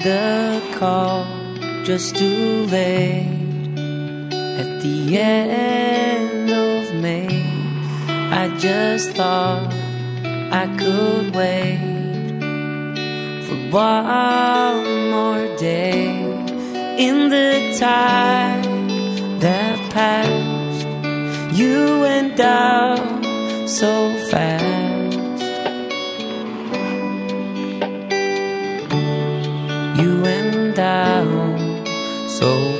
the call just too late at the end of May. I just thought I could wait for one more day in the time that passed. You went down so fast. So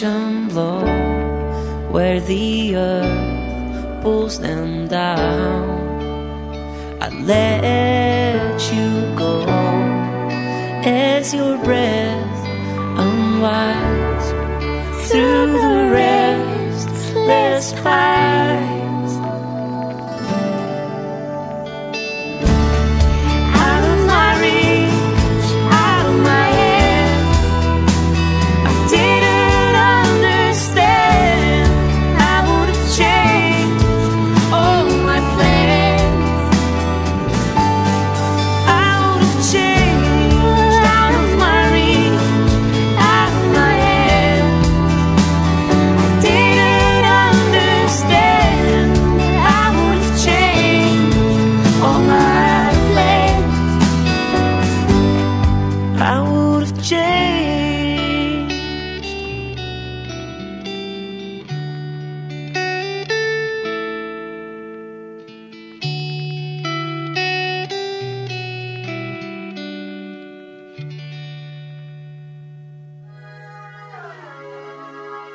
them blow where the earth pulls them down. I let you go as your breath unwinds through the restless pines.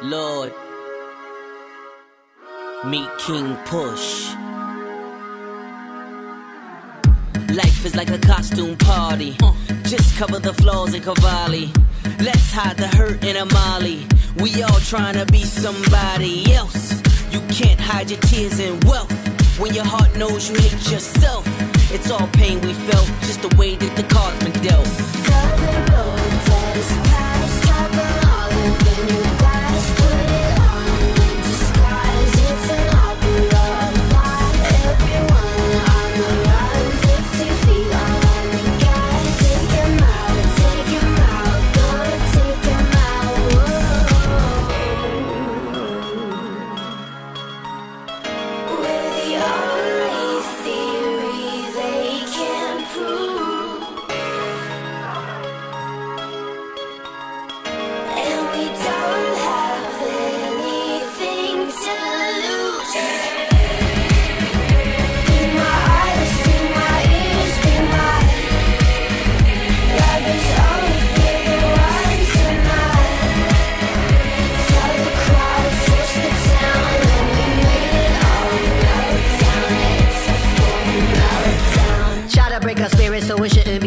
Lord, meet King Push. Life is like a costume party. Just cover the flaws in Cavalli. Let's hide the hurt in Amali. We all trying to be somebody else. You can't hide your tears and wealth. When your heart knows you hate yourself. It's all pain we felt, just the way that the cards been dealt.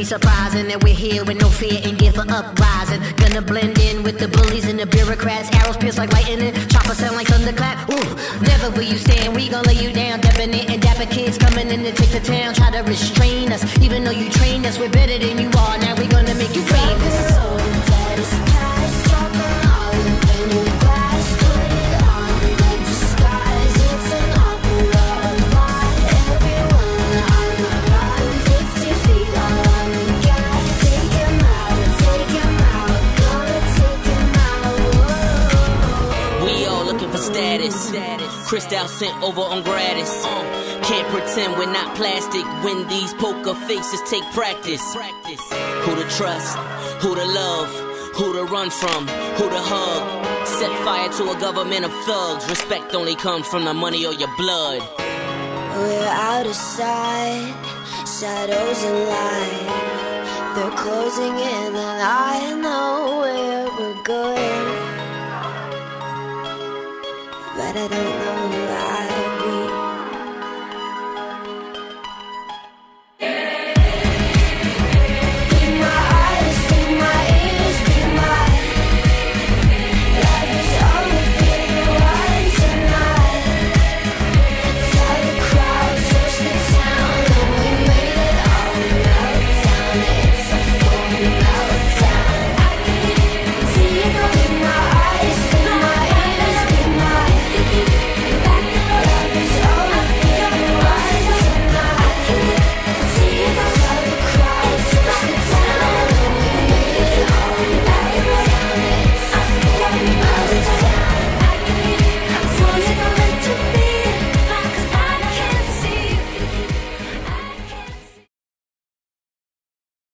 Surprising that we're here with no fear and give an uprising. Gonna blend in with the bullies and the bureaucrats. Arrows pierce like lightning, chopper sound like thunderclap. Ooh, never will you stand. We gon' lay you down. Debonair and dapper kids coming in to take the town. Try to restrain us, even though you trained us. We're better than you are. Now Cristal sent over on gratis. Uh, can't pretend we're not plastic when these poker faces take practice. Who to trust, who to love, who to run from, who to hug. Set fire to a government of thugs. Respect only comes from the money or your blood. We're out of sight, shadows and light. They're closing in, and I know where we're going. I don't know